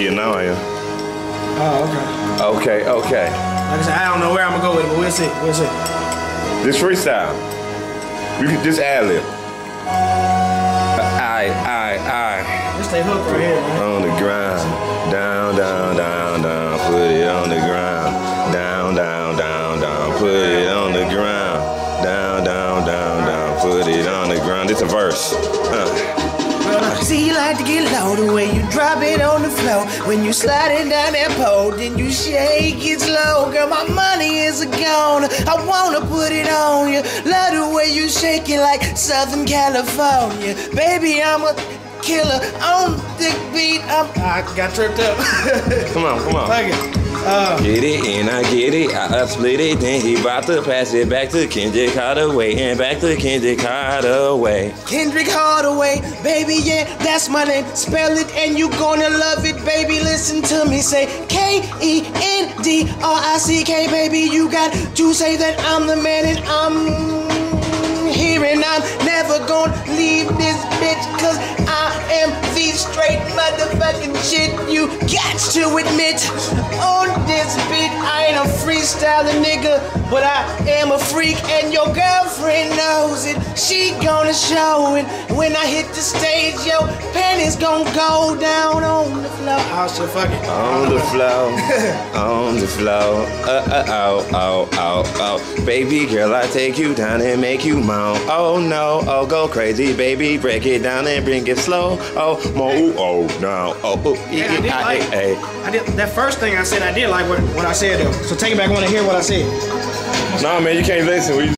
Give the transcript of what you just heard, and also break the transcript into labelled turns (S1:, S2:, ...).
S1: Yeah, now I am.
S2: Oh, okay.
S1: Okay, okay.
S2: Like I said, I don't know where I'm gonna go with it, but we'll see. We'll see.
S1: This freestyle. You can just ad lib. I, I, I.
S2: This they hook right here, man.
S1: On the ground. Down, down, down, down. Put it on the ground. Down, down, down, down. Put it on the ground. Down, down, down, down. Put it on the ground. It's a verse. Uh.
S2: See, you like to get low the way you drop it on the floor. When you slide it down that pole, then you shake it slow. Girl, my money is a gone. I wanna put it on you. Love the way you shake it like Southern California. Baby, I'm a killer on the beat. I'm, I got tripped up.
S1: Come on, come on.
S2: Fuck it. Uh,
S1: Get it and I get it, I split it, then he about to pass it back to Kendrick Hardaway and back to Kendrick Hardaway.
S2: Kendrick Hardaway, baby, yeah, that's my name. Spell it and you gonna love it, baby. Listen to me say K E N D R I C K, baby. You got to say that I'm the man leave this bitch cause I am the straight motherfucking shit you got to admit. On freestyling nigga, but I am a freak and your girlfriend knows it. She gonna show it when I hit the stage. Yo, panties gonna go down on the floor. Oh shit, fuck it.
S1: On the floor, on the floor, uh, uh, oh, oh, oh, oh. Baby girl, I take you down and make you moan. Oh no, oh go crazy, baby, break it down and bring it slow. Oh, mo, oh no, oh, oh,
S2: Yeah, I did like.
S1: hey, hey.
S2: I did that first thing I said. I did like what, what I said though. So take it back. I want to hear what I said.
S1: Nah, man, you can't listen. We